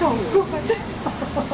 走过场